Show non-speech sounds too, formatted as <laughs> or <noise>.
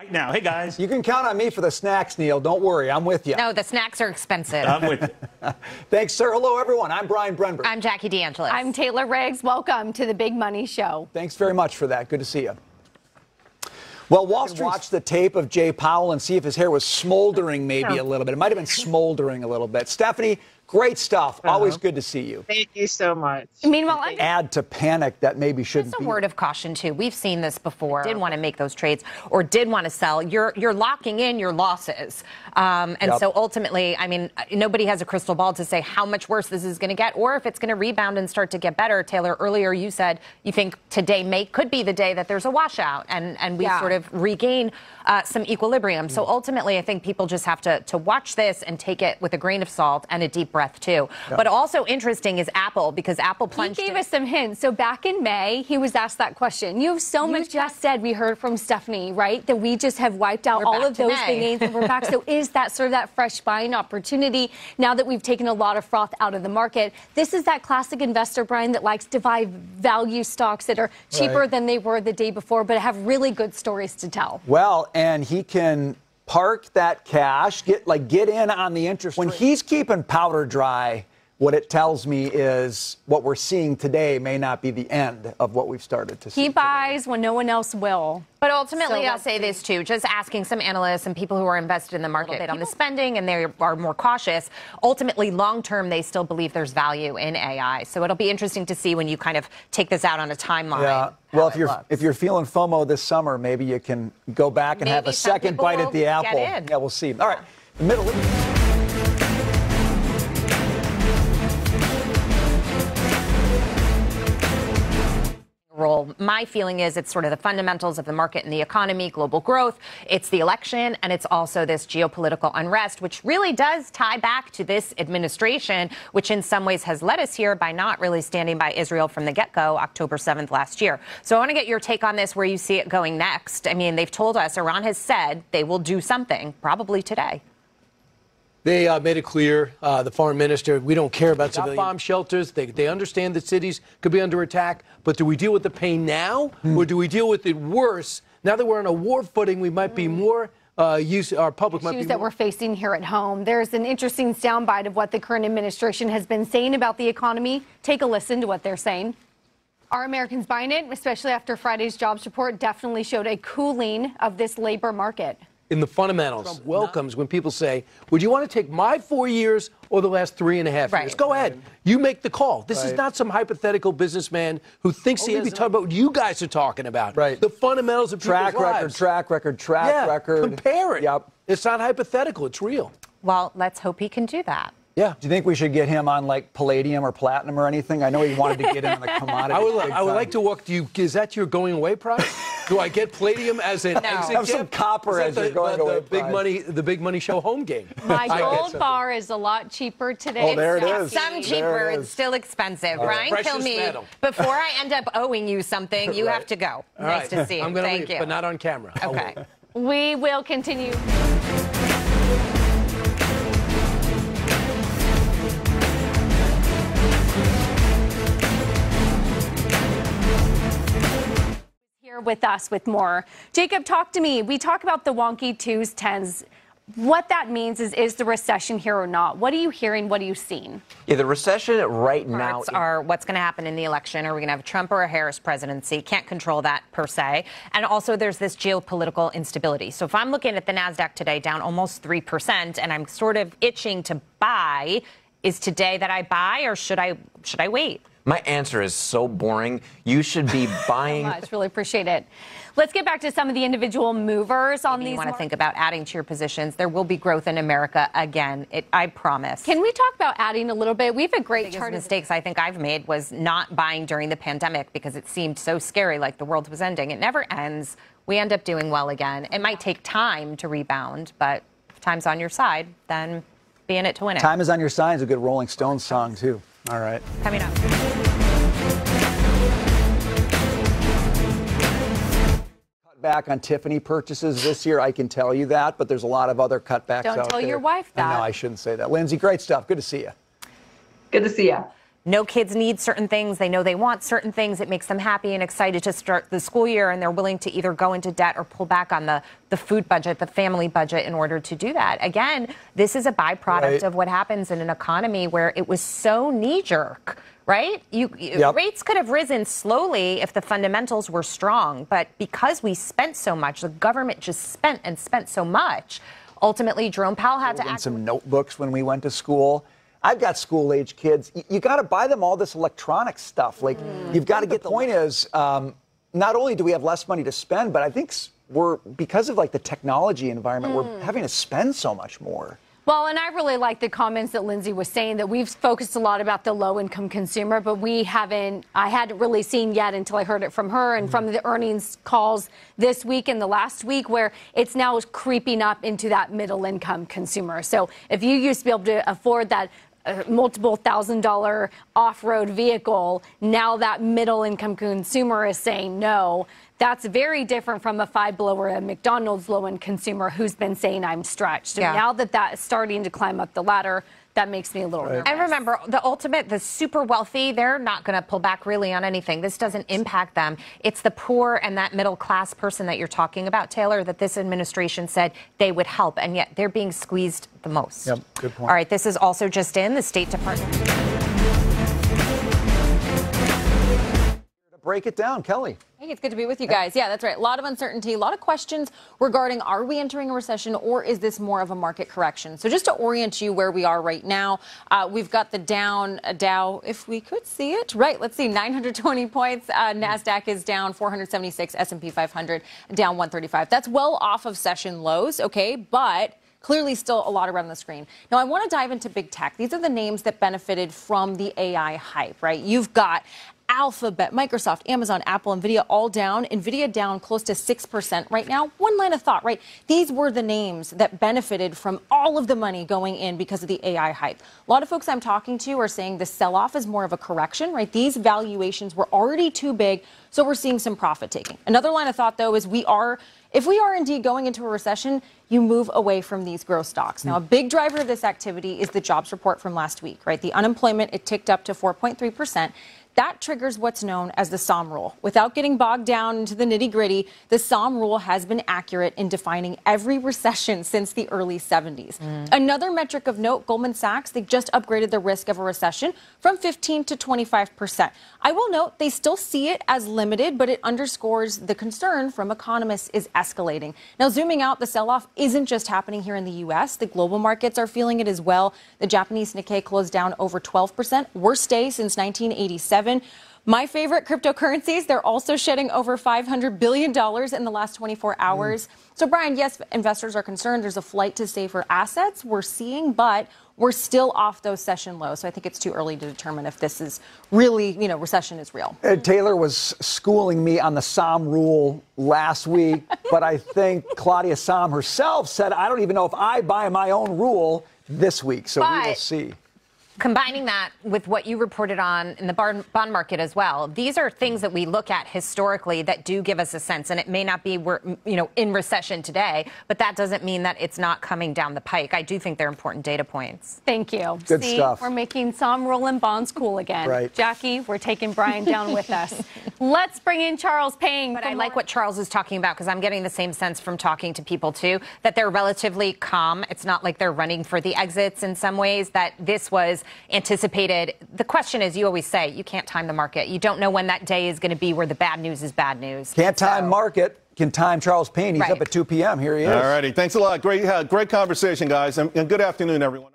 right now. Hey, guys. You can count on me for the snacks, Neil. Don't worry. I'm with you. No, the snacks are expensive. I'm with you. <laughs> Thanks, sir. Hello, everyone. I'm Brian Brenberg. I'm Jackie DeAngelis. I'm Taylor Riggs. Welcome to the Big Money Show. Thanks very much for that. Good to see you. Well, Wall Street watched the tape of Jay Powell and see if his hair was smoldering maybe a little bit. It might have been smoldering a little bit. Stephanie, great stuff. Always good to see you. Thank you so much. Meanwhile, I'm Add to panic that maybe shouldn't Just a be. word of caution too. We've seen this before. Did want to make those trades or did want to sell. You're you're locking in your losses, um, and Yep. so ultimately, I mean, nobody has a crystal ball to say how much worse this is going to get or if it's going to rebound and start to get better. Taylor, earlier you said you think today may could be the day that there's a washout and and we Yeah. sort of regain uh, some equilibrium. So ultimately, I think people just have to to watch this and take it with a grain of salt and a deep breath too. But also interesting is Apple because Apple plunged. He gave in- us some hints. So back in May, he was asked that question. You have so much just said. We heard from Stephanie, right? That we just have wiped out We're all of those May. big and we're back. so <laughs> is that sort of that fresh buying opportunity now that we've taken a lot of froth out of the market? This is that classic investor, Brian, that likes to buy value stocks that are cheaper Right. than they were the day before, but have really good stories to tell. Well, and he can park that cash, get like get in on the interest. When he's keeping powder dry, what it tells me is what we're seeing today may not be the end of what we've started to see. He buys when no one else will. But ultimately, So I'll say see. this too: just asking some analysts and people who are invested in the market on the spending and they are more cautious. Ultimately, long term, they still believe there's value in AI. So it'll be interesting to see when you kind of take this out on a timeline. Yeah. Well, if you're looks. if you're feeling FOMO this summer, maybe you can go back and have a second bite at the apple. Yeah, we'll see. All right, the Middle East. My feeling is it's sort of the fundamentals of the market and the economy, global growth, it's the election, and it's also this geopolitical unrest, which really does tie back to this administration, which in some ways has led us here by not really standing by Israel from the get go, October 7th last year. So I want to get your take on this, where you see it going next. I mean, they've told us, Iran has said they will do something, probably today. They uh, made it clear, uh, the foreign minister, we don't care about civilian bomb shelters. They, they understand that cities could be under attack, but do we deal with the pain now, Hmm. or do we deal with it worse? Now that we're on a war footing, we might be more uh, use our public might be issues that more- we're facing here at home. There's an interesting soundbite of what the current administration has been saying about the economy. Take a listen to what they're saying. Are Americans buying it, especially after Friday's jobs report definitely showed a cooling of this labor market? In the fundamentals. Trump welcomes when people say, "Would you want to take my four years or the last three and a half years?" Go ahead. You make the call. This is not some hypothetical businessman who thinks he oh, has to talk about what you guys are talking about. Right. The fundamentals of Track people's record, lives. track record, track yeah. record. Compare it. Yep. It's not hypothetical. It's real. Well, let's hope he can do that. Yeah. Do you think we should get him on like palladium or platinum or anything? I know he wanted to get in on the <laughs> commodity. I would, I would like to walk. Do you? Is that your going away price? Do I get palladium as an exit Have some gift? copper Is that as your going the, away the big prize. money, the big money show home game. <laughs> My I gold bar is a lot cheaper today. Oh, there it It's is. Some cheaper, it it's still expensive. Brian, Precious kill me. metal. <laughs> Before I end up owing you something, you have to go. All nice right. to see you. I'm gonna Thank leave, you. but not on camera. I'll Okay. We will continue. With us with more. Jacob, talk to me. We talk about the wonky twos, tens. What that means is, is the recession here or not? What are you hearing? What are you seeing? Yeah, the recession right now. Parts are what's going to happen in the election. Are we going to have a Trump or a Harris presidency? Can't control that per se. And also, there's this geopolitical instability. So if I'm looking at the Nasdaq today, down almost three percent, and I'm sort of itching to buy, is today that I buy, or should I should I wait? My answer is so boring. You should be <laughs> buying. Much, really appreciate it. Let's get back to some of the individual movers on You these. want to think about adding to your positions. There will be growth in America again. It, I promise. Can we talk about adding a little bit? We have a great biggest chart. of- mistakes I think I've made was not buying during the pandemic because it seemed so scary, like the world was ending. It never ends. We end up doing well again. It might take time to rebound, but if time's on your side, then be in it to win it. Time is on your side is a good Rolling Stones song too. All right. Coming up. Cut back on Tiffany purchases this year. I can tell you that, but there's a lot of other cutbacks Don't out tell there. your wife that. No. I shouldn't say that. Lindsay, great stuff. Good to see you. Good to see you. Know kids need certain things. They know they want certain things. It makes them happy and excited to start the school year, and they're willing to either go into debt or pull back on the, the food budget, the family budget in order to do that. Again, this is a byproduct Right. of what happens in an economy where it was so knee jerk. Right? You, Yep. rates could have risen slowly if the fundamentals were strong, but because we spent so much, the government just spent and spent so much. Ultimately, Jerome Powell had to act. some notebooks when we went to school. I've got school age kids. You, got to buy them all this electronic stuff. Like, mm. you've got to get the point is, um, not only do we have less money to spend, but I think we're, because of like the technology environment, we're mm. having to spend so much more. Well, and I really like the comments that Lindsay was saying that we've focused a lot about the low income consumer, but we haven't, I hadn't really seen yet until I heard it from her and from mm. the earnings calls this week and the last week, where it's now creeping up into that middle income consumer. So if you used to be able to afford that uh, multiple thousand dollar off road vehicle, now that middle income consumer is saying no. That's very different from a five below or a McDonald's low end consumer who's been saying I'm stretched. So Yeah. now that that is starting to climb up the ladder, that makes me a little nervous. And remember, the ultimate, the super wealthy, they're not going to pull back really on anything. This doesn't impact them. It's the poor and that middle class person that you're talking about, Taylor, that this administration said they would help, and yet they're being squeezed the most. Yep, good point. All right, this is also just in the State Department. Break it down, Kelly. Hey, it's good to be with you guys. Yeah, that's right. A lot of uncertainty, a lot of questions regarding are we entering a recession or is this more of a market correction? So, just to orient you where we are right now, uh, we've got the down uh, Dow, if we could see it. Right, let's see, 920 points. Uh, NASDAQ is down 476, S&P 500 down 135. That's well off of session lows, okay, but clearly still a lot around the screen. Now, I want to dive into big tech. These are the names that benefited from the AI hype, right? You've got Alphabet, Microsoft, Amazon, Apple, Nvidia all down. Nvidia down close to 6% right now. One line of thought, right? These were the names that benefited from all of the money going in because of the AI hype. A lot of folks I'm talking to are saying the sell off is more of a correction, right? These valuations were already too big, so we're seeing some profit taking. Another line of thought, though, is we are, if we are indeed going into a recession, you move away from these growth stocks. Now, a big driver of this activity is the jobs report from last week, right? The unemployment, it ticked up to 4.3%. That triggers what's known as the Sahm rule. Without getting bogged down into the nitty gritty, the Sahm rule has been accurate in defining every recession <laughs> since the early 70s. Mm. Another metric of note Goldman Sachs, they just upgraded the risk of a recession from 15 to 25%. I will note they still see it as limited, but it underscores the concern from economists is escalating. Now, zooming out, the sell off isn't just happening here in the U.S., the global markets are feeling it as well. The Japanese Nikkei closed down over 12%, worst day since 1987. My favorite cryptocurrencies, they're also shedding over $500 billion in the last 24 hours. So, Brian, yes, investors are concerned. There's a flight to safer assets we're seeing, but we're still off those session lows. So I think it's too early to determine if this is really, you know, recession is real. Uh, Taylor was schooling me on the Sahm rule last week, <laughs> but I think Claudia Sahm herself said, I don't even know if I buy my own rule this week. So we will see. Combining that with what you reported on in the bond market as well, these are things that we look at historically that do give us a sense. And it may not be we're you know in recession today, but that doesn't mean that it's not coming down the pike. I do think they're important data points. Thank you. Good See, stuff. We're making some rolling bonds cool again. Right. Jackie, we're taking Brian down with us. <laughs> Let's bring in Charles Payne. But I like what Charles is talking about because I'm getting the same sense from talking to people too that they're relatively calm. It's not like they're running for the exits in some ways, that this was anticipated. The question is, you always say, you can't time the market. You don't know when that day is going to be where the bad news is bad news. Can't time So- market. Can time Charles Payne. He's Right. up at 2 p.m. Here he is. All righty. Thanks a lot. Great, uh, great conversation, guys, and, and good afternoon, everyone.